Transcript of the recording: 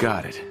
Got it.